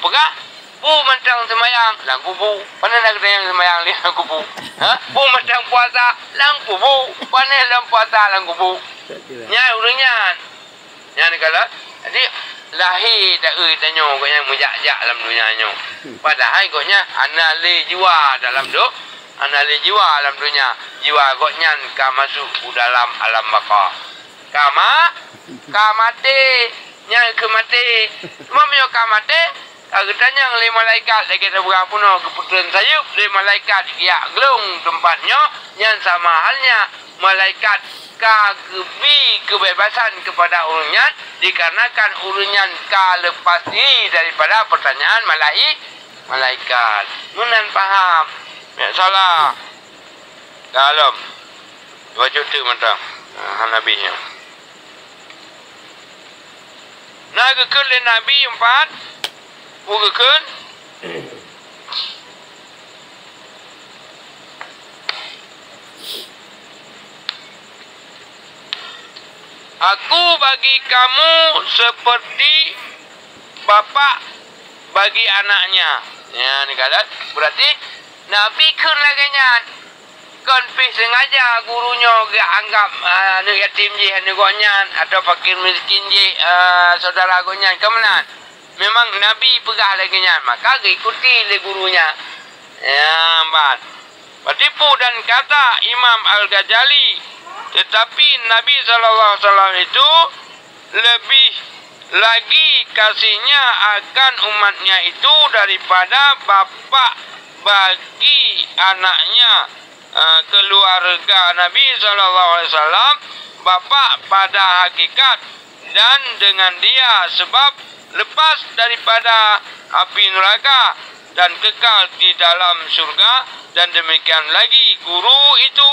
pegah Bu mentang semayang. Lang kubu. Mana nak yang semayang Lang kubu? Ha? Bu mentang puasa Lang kubu. Mana lang puasa Lang kubu? Nya urunyan Nya ni kalau Jadi Lahir tak ui tanya Kau yang mujak-jak dalam dunia nyo Padahal koknya Anali jiwa dalam duk Anali jiwa dalam dunia. Jiwa koknya Ka masuk ke dalam alam baka Kama Ka mati. Nya ke mati. Semua punya ka mati Aku tanya oleh malaikat lagi ada berapa keputusan sayup oleh malaikat ya gelung tempatnya yang sama halnya malaikat kagebi kebebasan kepada urunyan dikarenakan urunyan ka lepas diri daripada pertanyaan malaik malaikat. Munan faham? Ya salah. Dalam. Baca tu mantap. Ha, Nabi nya. Nah, kekal Nabi empat. Bukakan. Aku bagi kamu seperti bapa bagi anaknya. Ya, ni kata. Berarti Nabi kun lagi nyan. Kon pi sengaja gurunya ke anggap uh, ni yatim je ni gonyan atau fakir miskin je uh, saudara gonyan kemenan. Memang Nabi pegah lagi nyan. Maka ikuti le gurunya. Ya, bat. Bertipu dan kata Imam Al-Ghazali tetapi Nabi SAW itu lebih lagi kasihnya akan umatnya itu daripada bapa bagi anaknya uh, keluarga Nabi SAW bapa pada hakikat dan dengan dia sebab lepas daripada api neraka dan kekal di dalam surga dan demikian lagi guru itu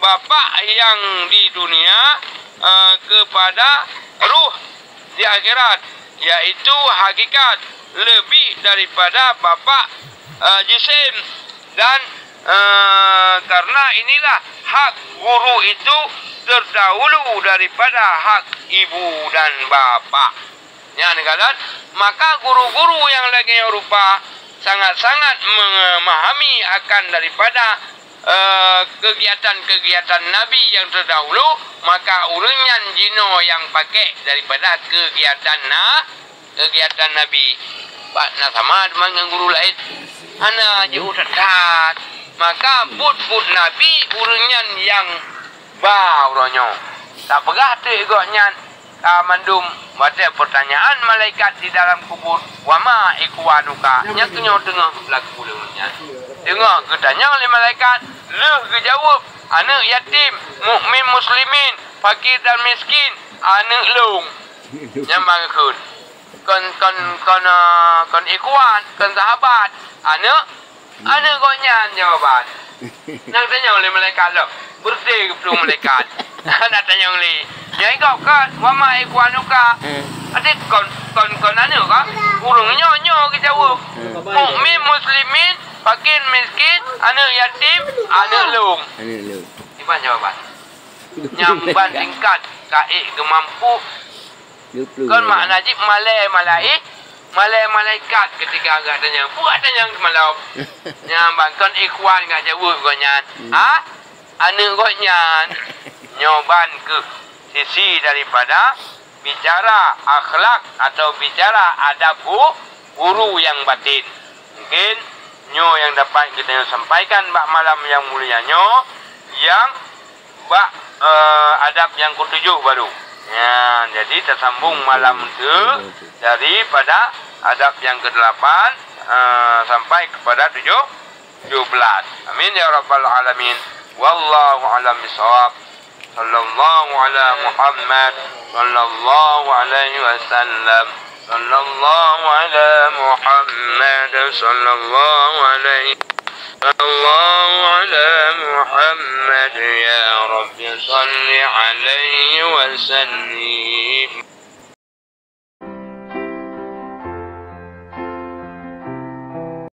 bapa yang di dunia uh, kepada ruh di akhirat yaitu hakikat lebih daripada bapa uh, jisim. Dan uh, karena inilah hak guru itu terdahulu daripada hak ibu dan bapa ya kata maka guru-guru yang lagi rupa sangat-sangat memahami akan daripada uh, kegiatan-kegiatan Nabi yang terdahulu maka urunyan jino yang pakai daripada kegiatan na kegiatan Nabi. Pak nak sama dengan guru lain? Hana je utat maka put-put Nabi urunyan yang bau ronyo tak pegah tu igoknya mandum ada pertanyaan malaikat di dalam kubur. Wama ikwanuka. Nya kenyo tengah lagu lemnya dengar ketanya oleh malaikat. Leh kejawab anak yatim mukmin muslimin fakir dan miskin anak long yang mangkut kon kon kon uh, kon ikwan kon sahabat. Anak anak konya jawaban nak tanya oleh malaikat lo berde ke malaikat nak tanya oleh Ya kau kan, mama ikwan nuka. Ade kon kon kon anu ka? Urung nyo nyo ke jawab. Mukmin muslimin, fakir miskin, anak yatim, anak lung. Anak lung. Iba jawaban. Nyamban tingkat kaik ke mampu. Kon mak najib malai malai. Malai malaikat ketika agak tanya. Buat tanya malam. Nyamban kon ikwan gak jawab kau nyan. Ha? Anak kau nyan. Nyoban ke sisi daripada bicara akhlak atau bicara adab guru yang batin. Mungkin nyo yang dapat kita sampaikan bak malam yang mulia nyo yang bak uh, adab yang ketujuh baru. Ya, jadi tersambung malam itu daripada adab yang ke-8 uh, sampai kepada tujuh 17. Amin ya rabbal alamin. Wallahu a'lam bishawab. صلى الله على محمد. صلى الله عليه وسلم. صلى الله على محمد. صلى الله عليه صلى الله على محمد. يا رب صل عليه وسلم.